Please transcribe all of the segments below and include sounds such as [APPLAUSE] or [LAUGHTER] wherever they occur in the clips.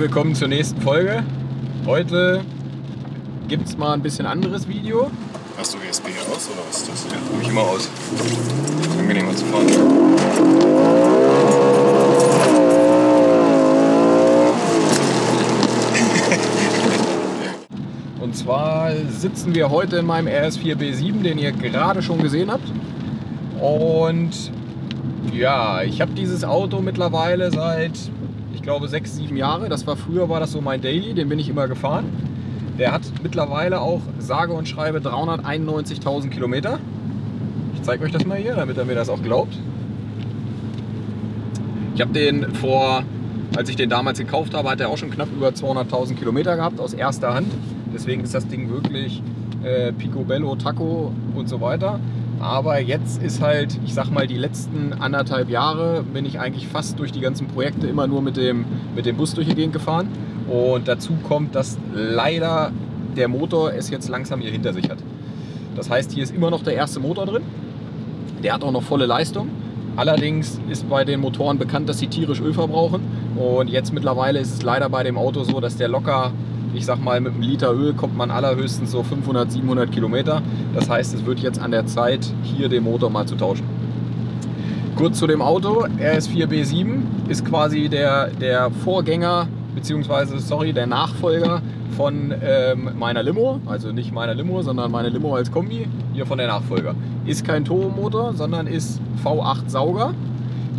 willkommen zur nächsten Folge. Heute gibt es mal ein bisschen anderes Video. Hast du ESP aus oder was ist das? Ja, habe ich immer aus. Ist angenehmer zu fahren. [LAUGHS] Und zwar sitzen wir heute in meinem RS4B7, den ihr gerade schon gesehen habt. Und ja, ich habe dieses Auto mittlerweile seit, ich glaube, sechs, sieben Jahre. Das war früher war das so mein Daily, den bin ich immer gefahren. Der hat mittlerweile auch sage und schreibe 391.000 Kilometer. Ich zeige euch das mal hier, damit er mir das auch glaubt. Ich habe den vor, als ich den damals gekauft habe, hat er auch schon knapp über 200.000 Kilometer gehabt aus erster Hand. Deswegen ist das Ding wirklich äh, Picobello, Taco und so weiter. Aber jetzt ist halt, ich sag mal, die letzten anderthalb Jahre bin ich eigentlich fast durch die ganzen Projekte immer nur mit dem, mit dem Bus durch die Gegend gefahren. Und dazu kommt, dass leider der Motor es jetzt langsam hier hinter sich hat. Das heißt, hier ist immer noch der erste Motor drin. Der hat auch noch volle Leistung. Allerdings ist bei den Motoren bekannt, dass sie tierisch Öl verbrauchen. Und jetzt mittlerweile ist es leider bei dem Auto so, dass der locker, ich sag mal, mit einem Liter Öl kommt man allerhöchstens so 500, 700 Kilometer. Das heißt, es wird jetzt an der Zeit, hier den Motor mal zu tauschen. Kurz zu dem Auto. RS4B7 ist quasi der, der Vorgänger, beziehungsweise, sorry, der Nachfolger von ähm, meiner Limo. Also nicht meiner Limo, sondern meine Limo als Kombi. Hier von der Nachfolger. Ist kein Turbomotor, sondern ist V8 Sauger.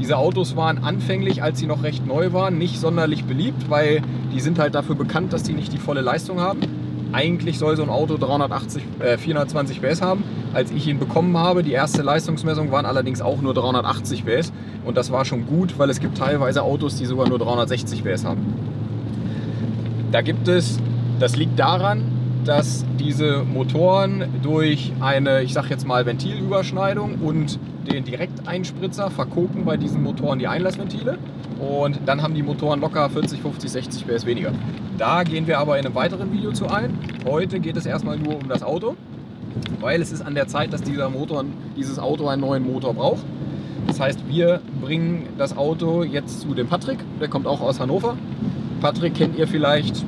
Diese Autos waren anfänglich, als sie noch recht neu waren, nicht sonderlich beliebt, weil die sind halt dafür bekannt, dass die nicht die volle Leistung haben. Eigentlich soll so ein Auto 380, äh, 420 PS haben. Als ich ihn bekommen habe, die erste Leistungsmessung waren allerdings auch nur 380 PS. Und das war schon gut, weil es gibt teilweise Autos, die sogar nur 360 PS haben. Da gibt es, das liegt daran, dass diese Motoren durch eine, ich sag jetzt mal, Ventilüberschneidung und den Direkteinspritzer verkoken bei diesen Motoren die Einlassventile und dann haben die Motoren locker 40, 50, 60 PS weniger. Da gehen wir aber in einem weiteren Video zu ein. Heute geht es erstmal nur um das Auto, weil es ist an der Zeit, dass dieser Motor, dieses Auto einen neuen Motor braucht. Das heißt, wir bringen das Auto jetzt zu dem Patrick, der kommt auch aus Hannover. Patrick kennt ihr vielleicht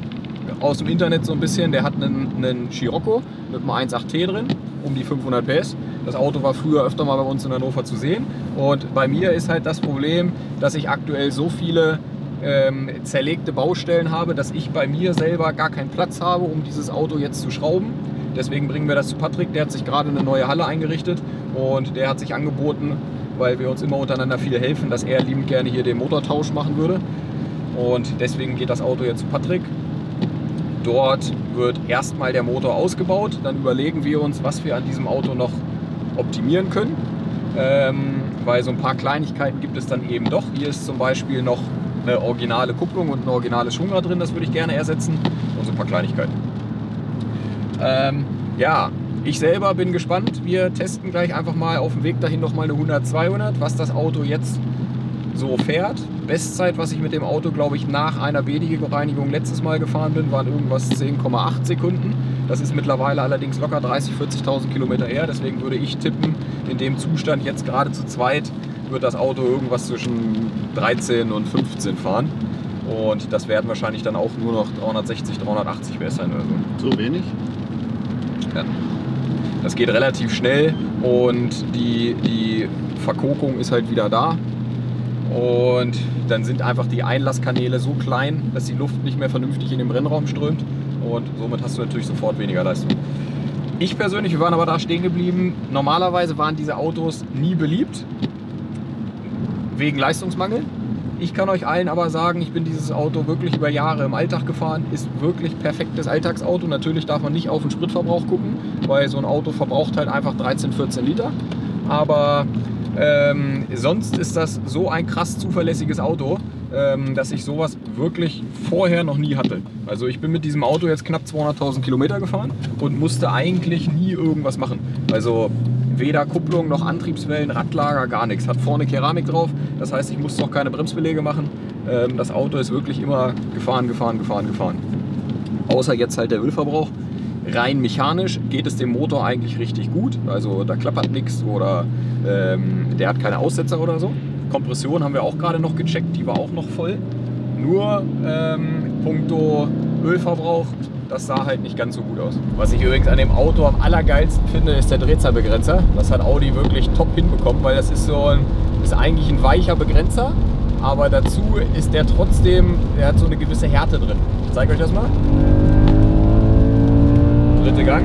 aus dem Internet so ein bisschen. Der hat einen, einen Scirocco mit einem 1.8T drin, um die 500 PS. Das Auto war früher öfter mal bei uns in Hannover zu sehen. Und bei mir ist halt das Problem, dass ich aktuell so viele ähm, zerlegte Baustellen habe, dass ich bei mir selber gar keinen Platz habe, um dieses Auto jetzt zu schrauben. Deswegen bringen wir das zu Patrick. Der hat sich gerade eine neue Halle eingerichtet und der hat sich angeboten, weil wir uns immer untereinander viel helfen, dass er liebend gerne hier den Motortausch machen würde. Und deswegen geht das Auto jetzt zu Patrick. Dort wird erstmal der Motor ausgebaut. Dann überlegen wir uns, was wir an diesem Auto noch optimieren können. Ähm, weil so ein paar Kleinigkeiten gibt es dann eben doch. Hier ist zum Beispiel noch eine originale Kupplung und ein originales Schwungrad drin. Das würde ich gerne ersetzen. Und so ein paar Kleinigkeiten. Ähm, ja, ich selber bin gespannt. Wir testen gleich einfach mal auf dem Weg dahin noch mal eine 100, 200, was das Auto jetzt so fährt. Bestzeit, was ich mit dem Auto, glaube ich, nach einer Bereinigung letztes Mal gefahren bin, waren irgendwas 10,8 Sekunden. Das ist mittlerweile allerdings locker 30.000, 40.000 Kilometer her. Deswegen würde ich tippen, in dem Zustand jetzt gerade zu zweit wird das Auto irgendwas zwischen 13 und 15 fahren. Und das werden wahrscheinlich dann auch nur noch 360, 380 PS sein oder so. So wenig? Ja. Das geht relativ schnell und die, die Verkokung ist halt wieder da. Und dann sind einfach die Einlasskanäle so klein, dass die Luft nicht mehr vernünftig in den Brennraum strömt. Und somit hast du natürlich sofort weniger Leistung. Ich persönlich, wir waren aber da stehen geblieben. Normalerweise waren diese Autos nie beliebt. Wegen Leistungsmangel. Ich kann euch allen aber sagen, ich bin dieses Auto wirklich über Jahre im Alltag gefahren. Ist wirklich perfektes Alltagsauto. Natürlich darf man nicht auf den Spritverbrauch gucken, weil so ein Auto verbraucht halt einfach 13, 14 Liter. Aber ähm, sonst ist das so ein krass zuverlässiges Auto, ähm, dass ich sowas wirklich vorher noch nie hatte. Also ich bin mit diesem Auto jetzt knapp 200.000 Kilometer gefahren und musste eigentlich nie irgendwas machen. Also weder Kupplung noch Antriebswellen, Radlager, gar nichts. Hat vorne Keramik drauf, das heißt ich musste auch keine Bremsbelege machen. Ähm, das Auto ist wirklich immer gefahren, gefahren, gefahren, gefahren. Außer jetzt halt der Ölverbrauch. Rein mechanisch geht es dem Motor eigentlich richtig gut. Also da klappert nichts oder ähm, der hat keine Aussetzer oder so. Kompression haben wir auch gerade noch gecheckt, die war auch noch voll. Nur ähm, puncto Ölverbrauch, das sah halt nicht ganz so gut aus. Was ich übrigens an dem Auto am allergeilsten finde, ist der Drehzahlbegrenzer. Das hat Audi wirklich top hinbekommen, weil das ist so ein, ist eigentlich ein weicher Begrenzer, aber dazu ist der trotzdem, der hat so eine gewisse Härte drin. Ich zeige euch das mal. Dritte Gang.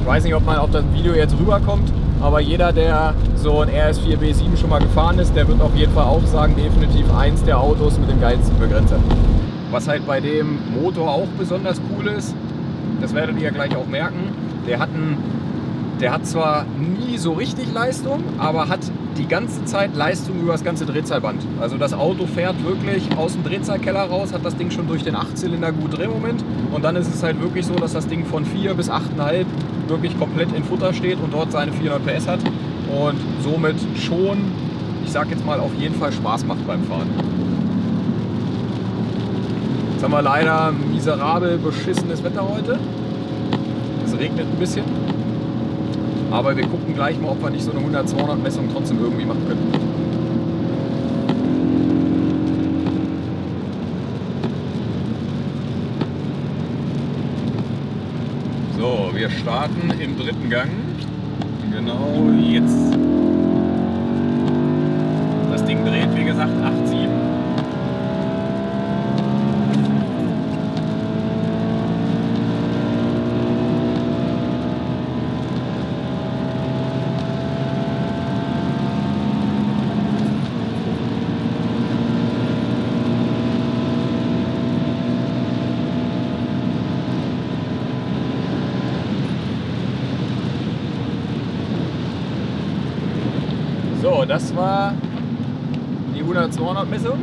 Ich weiß nicht, ob man auf das Video jetzt rüberkommt, aber jeder, der so ein RS4 B7 schon mal gefahren ist, der wird auf jeden Fall auch sagen, definitiv eins der Autos mit dem geilsten Begrenzer. Was halt bei dem Motor auch besonders cool ist, das werdet ihr ja gleich auch merken, der hat, einen, der hat zwar nie so richtig Leistung, aber hat die ganze Zeit Leistung über das ganze Drehzahlband. Also das Auto fährt wirklich aus dem Drehzahlkeller raus, hat das Ding schon durch den 8-Zylinder gut Drehmoment und dann ist es halt wirklich so, dass das Ding von 4 bis 8,5 wirklich komplett in Futter steht und dort seine 400 PS hat und somit schon, ich sag jetzt mal, auf jeden Fall Spaß macht beim Fahren. Jetzt haben wir leider miserabel beschissenes Wetter heute. Es regnet ein bisschen. Aber wir gucken gleich mal, ob wir nicht so eine 100-200 Messung trotzdem irgendwie machen können. So, wir starten im dritten Gang. Genau jetzt. Das Ding dreht, wie gesagt, 8,7. So, das war die 100-200 Messung.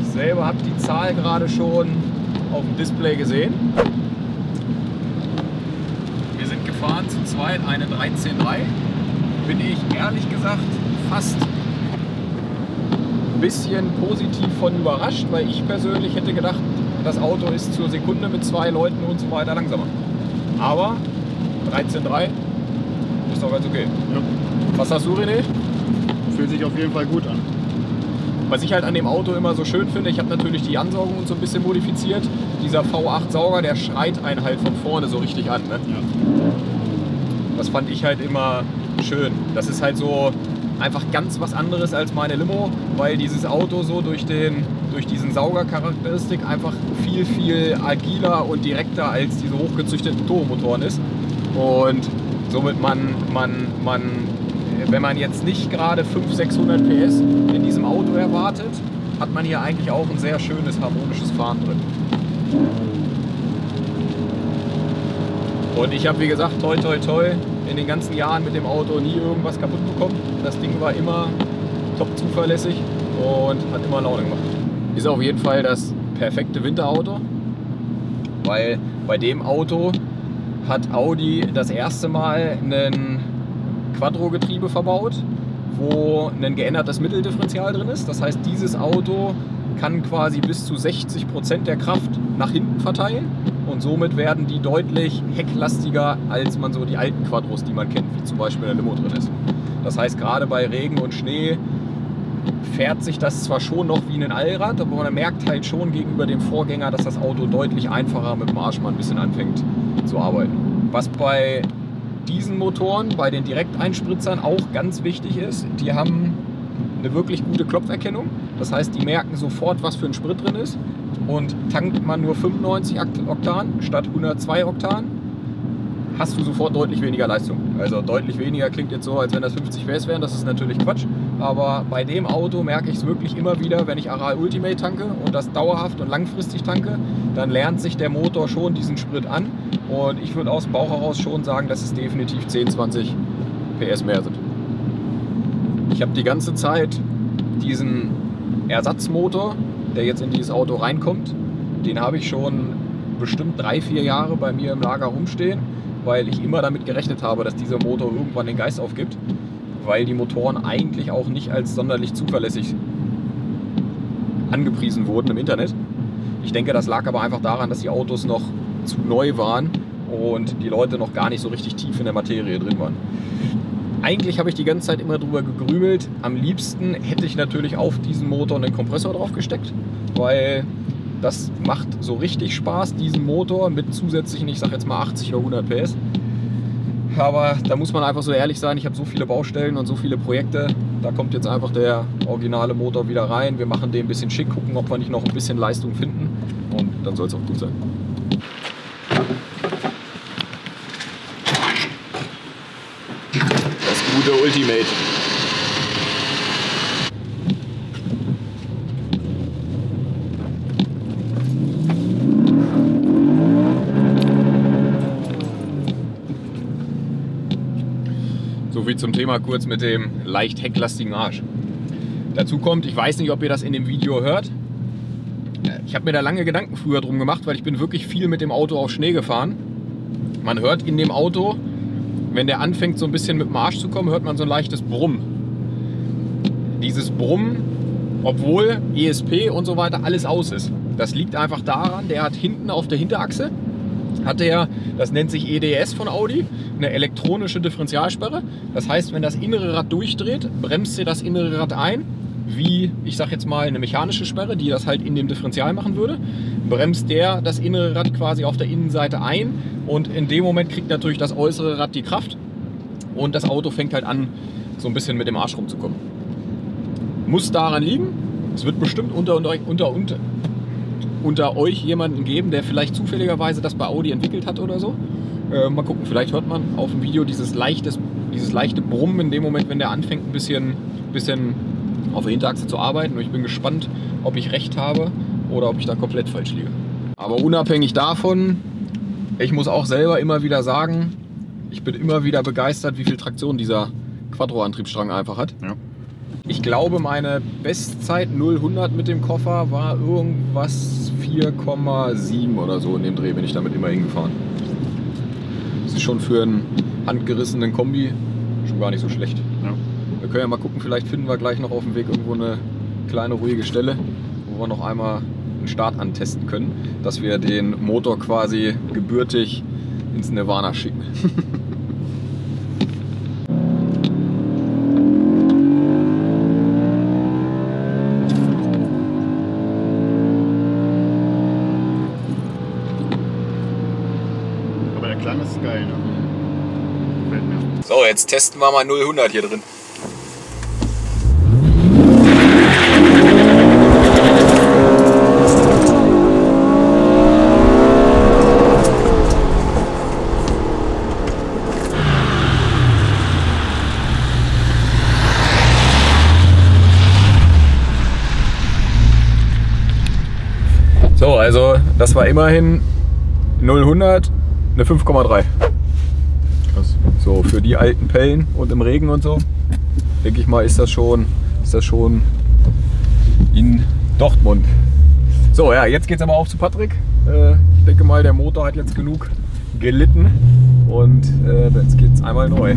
Ich selber habe die Zahl gerade schon auf dem Display gesehen. Wir sind gefahren zu zweit eine 13.3. Bin ich ehrlich gesagt fast ein bisschen positiv von überrascht, weil ich persönlich hätte gedacht, das Auto ist zur Sekunde mit zwei Leuten und so weiter langsamer. Aber 13.3 ist doch ganz okay. Ja, Was hast du, René? fühlt sich auf jeden Fall gut an. Was ich halt an dem Auto immer so schön finde, ich habe natürlich die Ansaugung und so ein bisschen modifiziert. Dieser V8-Sauger, der schreit einen halt von vorne so richtig an. Ne? Ja. Das fand ich halt immer schön. Das ist halt so einfach ganz was anderes als meine Limo, weil dieses Auto so durch, den, durch diesen Saugercharakteristik einfach viel, viel agiler und direkter als diese hochgezüchteten Turbomotoren ist. Und somit man, man, man, wenn man jetzt nicht gerade 500, 600 PS in diesem Auto erwartet, hat man hier eigentlich auch ein sehr schönes harmonisches Fahren drin. Und ich habe, wie gesagt, toi toi toi, in den ganzen Jahren mit dem Auto nie irgendwas kaputt bekommen. Das Ding war immer top zuverlässig und hat immer Laune gemacht. Ist auf jeden Fall das perfekte Winterauto, weil bei dem Auto hat Audi das erste Mal ein Quattro-Getriebe verbaut, wo ein geändertes Mitteldifferential drin ist. Das heißt, dieses Auto kann quasi bis zu 60 Prozent der Kraft nach hinten verteilen und somit werden die deutlich hecklastiger als man so die alten Quattros, die man kennt, wie zum Beispiel in der Limo drin ist. Das heißt, gerade bei Regen und Schnee fährt sich das zwar schon noch wie ein Allrad, aber man merkt halt schon gegenüber dem Vorgänger, dass das Auto deutlich einfacher mit dem Arsch ein bisschen anfängt zu arbeiten. Was bei diesen Motoren, bei den Direkteinspritzern auch ganz wichtig ist, die haben eine wirklich gute Klopferkennung. Das heißt, die merken sofort, was für ein Sprit drin ist. Und tankt man nur 95 Oktan statt 102 Oktan, hast du sofort deutlich weniger Leistung. Also deutlich weniger klingt jetzt so, als wenn das 50 PS wären. Das ist natürlich Quatsch. Aber bei dem Auto merke ich es wirklich immer wieder, wenn ich Aral Ultimate tanke und das dauerhaft und langfristig tanke, dann lernt sich der Motor schon diesen Sprit an. Und ich würde aus dem Bauch heraus schon sagen, dass es definitiv 10, 20 PS mehr sind. Ich habe die ganze Zeit diesen Ersatzmotor, der jetzt in dieses Auto reinkommt, den habe ich schon bestimmt drei, vier Jahre bei mir im Lager rumstehen, weil ich immer damit gerechnet habe, dass dieser Motor irgendwann den Geist aufgibt, weil die Motoren eigentlich auch nicht als sonderlich zuverlässig angepriesen wurden im Internet. Ich denke, das lag aber einfach daran, dass die Autos noch zu neu waren und die Leute noch gar nicht so richtig tief in der Materie drin waren. eigentlich habe ich die ganze Zeit immer drüber gegrübelt. Am liebsten hätte ich natürlich auf diesen Motor einen Kompressor drauf gesteckt, weil das macht so richtig Spaß, diesen Motor mit zusätzlichen, ich sag jetzt mal 80 oder 100 PS. Aber da muss man einfach so ehrlich sein, ich habe so viele Baustellen und so viele Projekte. Da kommt jetzt einfach der originale Motor wieder rein. Wir machen den ein bisschen schick, gucken, ob wir nicht noch ein bisschen Leistung finden. Und dann soll es auch gut sein. Das gute Ultimate. Viel zum Thema kurz mit dem leicht hecklastigen Arsch. Dazu kommt, ich weiß nicht, ob ihr das in dem Video hört. Äh, Ich habe mir da lange Gedanken früher drum gemacht, weil ich bin wirklich viel mit dem Auto auf Schnee gefahren. Man hört in dem Auto, wenn der anfängt so ein bisschen mit dem Arsch zu kommen, hört man so ein leichtes Brummen. Dieses Brummen, obwohl ESP und so weiter alles aus ist. Das liegt einfach daran, der hat hinten auf der Hinterachse, hat er, das nennt sich EDS von Audi, eine elektronische Differentialsperre. Das heißt, wenn das innere Rad durchdreht, bremst sie das innere Rad ein, wie ich sag jetzt mal eine mechanische Sperre, die das halt in dem Differential machen würde. Bremst der das innere Rad quasi auf der Innenseite ein und in dem Moment kriegt natürlich das äußere Rad die Kraft und das Auto fängt halt an, so ein bisschen mit dem Arsch rumzukommen. Muss daran liegen. Es wird bestimmt unter, unter, unter, unter, euch jemanden geben, der vielleicht zufälligerweise das bei Audi entwickelt hat oder so. Äh, mal gucken, vielleicht hört man auf dem Video dieses, leichtes, dieses leichte Brummen in dem Moment, wenn der anfängt, ein bisschen, bisschen auf der Hinterachse zu arbeiten. Und ich bin gespannt, ob ich recht habe oder ob ich da komplett falsch liege. Aber unabhängig davon, ich muss auch selber immer wieder sagen, ich bin immer wieder begeistert, wie viel Traktion dieser Quattro-Antriebsstrang einfach hat. Ja. Ich glaube, meine Bestzeit 0-100 mit dem Koffer war irgendwas 4,7 oder so. In dem Dreh bin ich damit immer hingefahren. Das ist schon für einen handgerissenen Kombi schon gar nicht so schlecht. Ja. Wir können ja mal gucken, vielleicht finden wir gleich noch auf dem Weg irgendwo eine kleine ruhige Stelle, wo wir noch einmal einen Start antesten können, dass wir den Motor quasi gebürtig ins Nirvana schicken. [LAUGHS] Aber der Klang ist geil, ne? Gefällt mir. So, jetzt testen wir mal 0-100 hier drin. So, also das war immerhin 0-100, eine 5,3. So, für die alten Pellen und im Regen und so, denke ich mal, ist das schon, ist das schon in Dortmund. So, ja, jetzt geht's aber auch zu Patrick. Äh, ich denke mal, der Motor hat jetzt genug gelitten und äh, jetzt geht's einmal neu.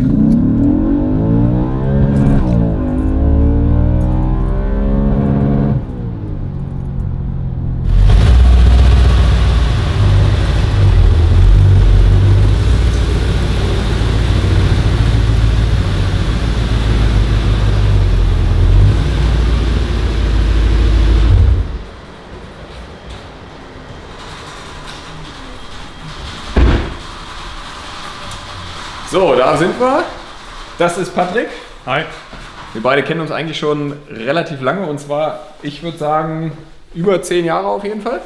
Da sind wir. Das ist Patrick. Hi. Wir beide kennen uns eigentlich schon relativ lange und zwar, ich würde sagen, über zehn Jahre auf jeden Fall.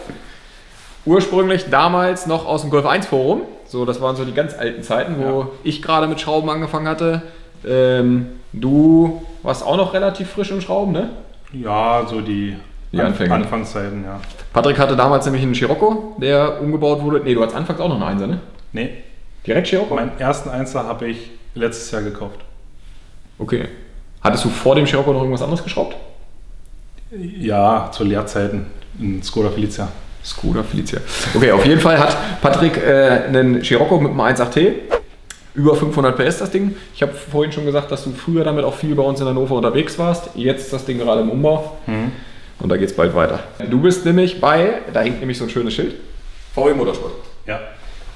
Ursprünglich damals noch aus dem Golf 1 Forum. So, das waren so die ganz alten Zeiten, wo Ja. ich gerade mit Schrauben angefangen hatte. Ähm, du warst auch noch relativ frisch im Schrauben, ne? Ja, so die, Die Anfänge. Anfangszeiten, ja. Patrick hatte damals nämlich einen Scirocco, der umgebaut wurde. Ne, du hattest anfangs auch noch einen Einser, ne? Nee, Direkt Scirocco? meinen ersten Einser habe ich letztes Jahr gekauft. Okay. Hattest du vor dem Scirocco noch irgendwas anderes geschraubt? Ja, zu Lehrzeiten in Skoda Felicia. Skoda Felicia. Okay, auf jeden Fall hat Patrick äh, einen Scirocco mit einem 1.8T. Über 500 PS das Ding. Ich habe vorhin schon gesagt, dass du früher damit auch viel bei uns in Hannover unterwegs warst. Jetzt ist das Ding gerade im Umbau. Und da geht es bald weiter. Du bist nämlich bei, da hängt nämlich so ein schönes Schild, VW Motorsport. Ja.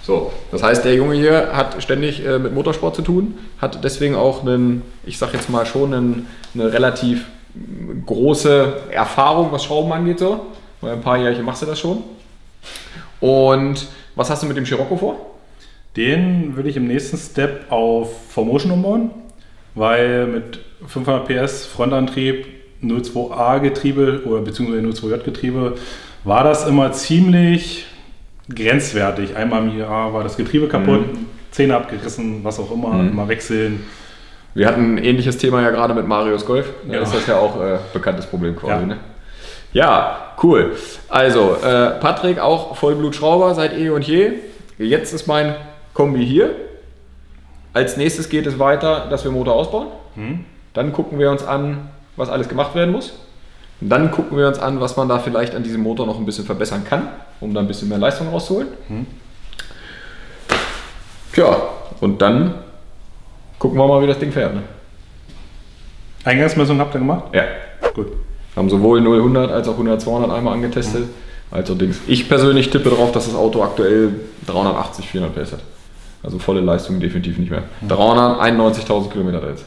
So, das heißt, der Junge hier hat ständig äh, mit Motorsport zu tun, hat deswegen auch einen, ich sag jetzt mal schon, einen, eine relativ mm, große Erfahrung, was Schrauben angeht. So. Weil ein paar Jährchen machst du das schon. Und was hast du mit dem Scirocco vor? Den will ich im nächsten Step auf Formotion umbauen, weil mit 500 PS Frontantrieb, 02A Getriebe oder beziehungsweise 02J Getriebe war das immer ziemlich grenzwertig. Einmal im Jahr war das Getriebe kaputt, Zähne abgerissen, was auch immer, Mhm. immer wechseln. Wir hatten ein ähnliches Thema ja gerade mit Marius Golf. Da Ja. ist das ja auch äh, bekanntes Problem quasi. Ja. Ne? ja, cool. Also, äh, Patrick auch Vollblutschrauber seit eh und je. Jetzt ist mein Kombi hier. Als nächstes geht es weiter, dass wir Motor ausbauen. Hm? Dann gucken wir uns an, was alles gemacht werden muss. Und dann gucken wir uns an, was man da vielleicht an diesem Motor noch ein bisschen verbessern kann, um da ein bisschen mehr Leistung rauszuholen. Tja, und dann gucken wir mal, wie das Ding fährt. Ne? Eingangsmessung habt ihr gemacht? Ja. Gut. Haben sowohl 0-100 als auch 100-200 einmal angetestet. Also Dings. Ich persönlich tippe darauf, dass das Auto aktuell 380, 400 PS hat. Also volle Leistung definitiv nicht mehr. 391.000 Kilometer er jetzt.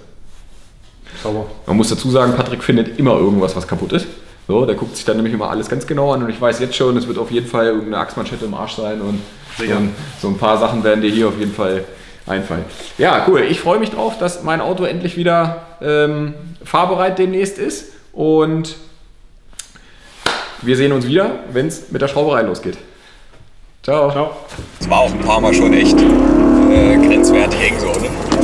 Sauber. Man muss dazu sagen, Patrick findet immer irgendwas, was kaputt ist. So, der guckt sich dann nämlich immer alles ganz genau an und ich weiß jetzt schon, es wird auf jeden Fall irgendeine Achsmanschette im Arsch sein und so Sicher. ein, so ein paar Sachen werden dir hier auf jeden Fall einfallen. Ja, cool. Ich freue mich drauf, dass mein Auto endlich wieder ähm, fahrbereit demnächst ist und wir sehen uns wieder, wenn es mit der Schrauberei losgeht. Ciao. Ciao. Es war auch ein paar Mal schon echt äh, grenzwertig eng so, ne?